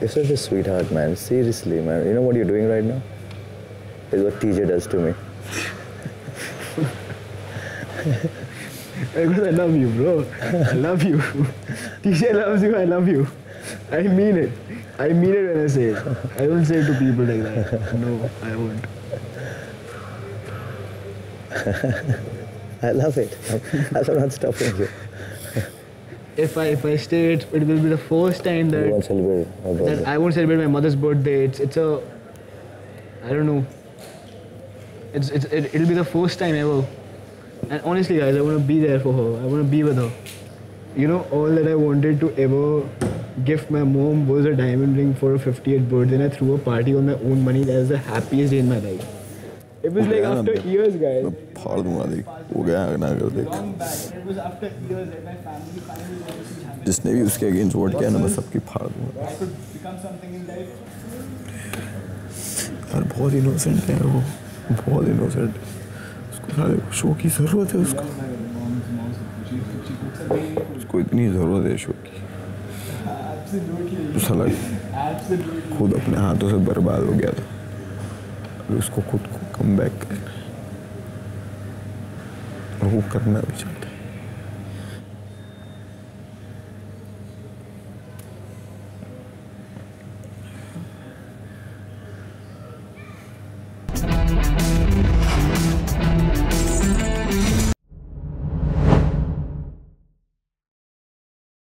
You're such a sweetheart, man. Seriously, man. You know what you're doing right now? Is what TJ does to me. Because I love you, bro. I love you. TJ loves you, I love you. I mean it. I mean it when I say it. I don't say it to people like that. No, I won't. I love it. I'm, I'm not stopping you. If I if I stay, it, it will be the first time that, won't celebrate that. I won't celebrate my mother's birthday. It's it's a I don't know. It's, it's it, it'll be the first time ever. And honestly, guys, I want to be there for her. I want to be with her. You know, all that I wanted to ever gift my mom was a diamond ring for her 50th birthday, and I threw a party on my own money. That was the happiest day in my life. It was like after years, guys. फाड़ दूँगा, देख। हो गया ना कर देख। जिसने भी उसके अगेंस्ट वोट किया ना, मैं सबकी फाड़ दूँगा. यार, बहुत इनोसेंट है वो। बहुत इनोसेंट उसको साले शो की ज़रूरत है उसको। उसको इतनी ज़रूरत है शो की। तो खुद अपने हाथों से बर्बाद हो गया था। उसको खुद को come back hoe kan het nou iets